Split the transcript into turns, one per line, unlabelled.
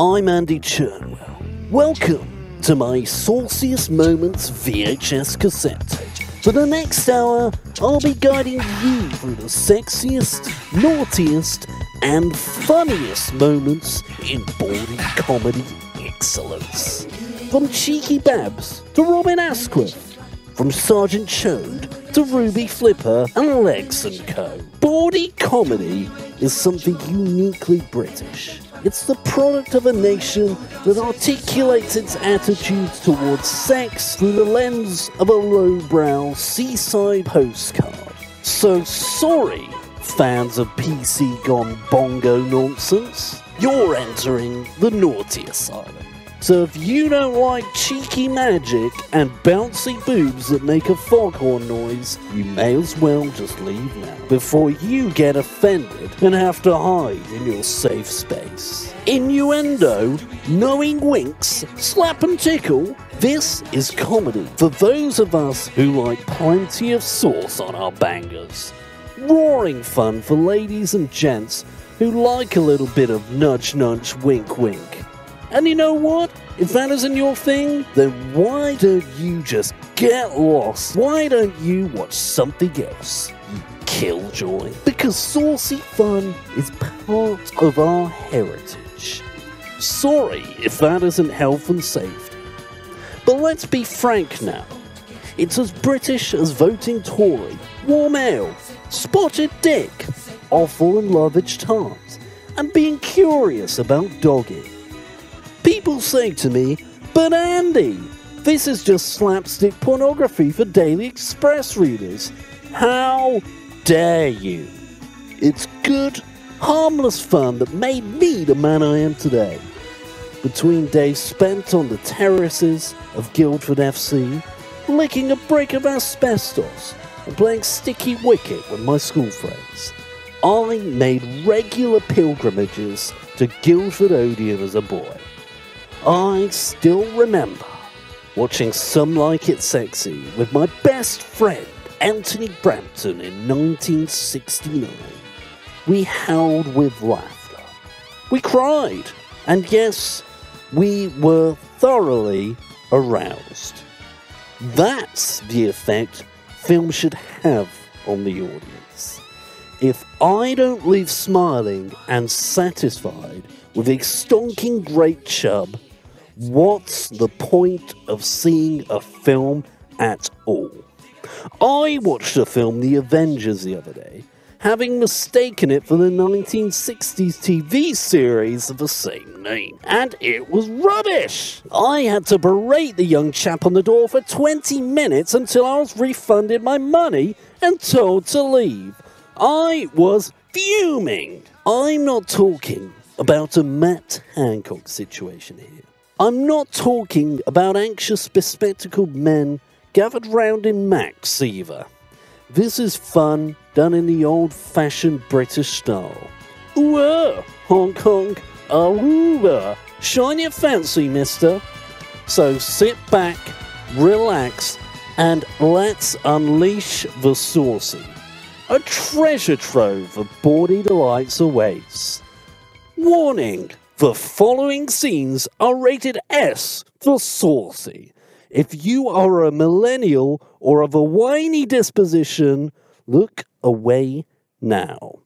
I'm Andy Churnwell. Welcome to my Sauciest Moments VHS cassette. For the next hour, I'll be guiding you through the sexiest, naughtiest, and funniest moments in bawdy comedy excellence. From Cheeky Babs to Robin Askwith, from Sergeant Chode to Ruby Flipper and Legs and Co. Bawdy comedy is something uniquely British. It's the product of a nation that articulates its attitudes towards sex through the lens of a lowbrow seaside postcard. So sorry, fans of PC gone bongo nonsense. You're entering the naughty asylum. So if you don't like cheeky magic and bouncy boobs that make a foghorn noise, you may as well just leave now before you get offended and have to hide in your safe space. Innuendo, knowing winks, slap and tickle. This is comedy for those of us who like plenty of sauce on our bangers. Roaring fun for ladies and gents who like a little bit of nudge nudge wink wink. And you know what? If that isn't your thing, then why don't you just get lost? Why don't you watch something else? You killjoy. Because saucy fun is part of our heritage. Sorry if that isn't health and safety. But let's be frank now. It's as British as voting Tory, warm ale, spotted dick, awful and lovage tarts, and being curious about dogging. People say to me, but Andy, this is just slapstick pornography for Daily Express readers. How dare you? It's good, harmless fun that made me the man I am today. Between days spent on the terraces of Guildford FC, licking a brick of asbestos, and playing sticky wicket with my school friends, I made regular pilgrimages to Guildford Odeon as a boy. I still remember watching Some Like It Sexy with my best friend Anthony Brampton in 1969. We howled with laughter. We cried. And yes, we were thoroughly aroused. That's the effect film should have on the audience. If I don't leave smiling and satisfied with a stonking great chub, what's the point of seeing a film at all? I watched a film, The Avengers, the other day, having mistaken it for the 1960s TV series of the same name, and it was rubbish! I had to berate the young chap on the door for 20 minutes until I was refunded my money and told to leave. I was fuming! I'm not talking about a Matt Hancock situation here. I'm not talking about anxious, bespectacled men gathered round in macs either. This is fun done in the old fashioned British style. Ooh, Hong Kong, Aruba. Shine your fancy, mister. So sit back, relax, and let's unleash the saucy. A treasure trove of bawdy delights awaits. Warning! The following scenes are rated S for saucy. If you are a millennial or of a whiny disposition, look away now.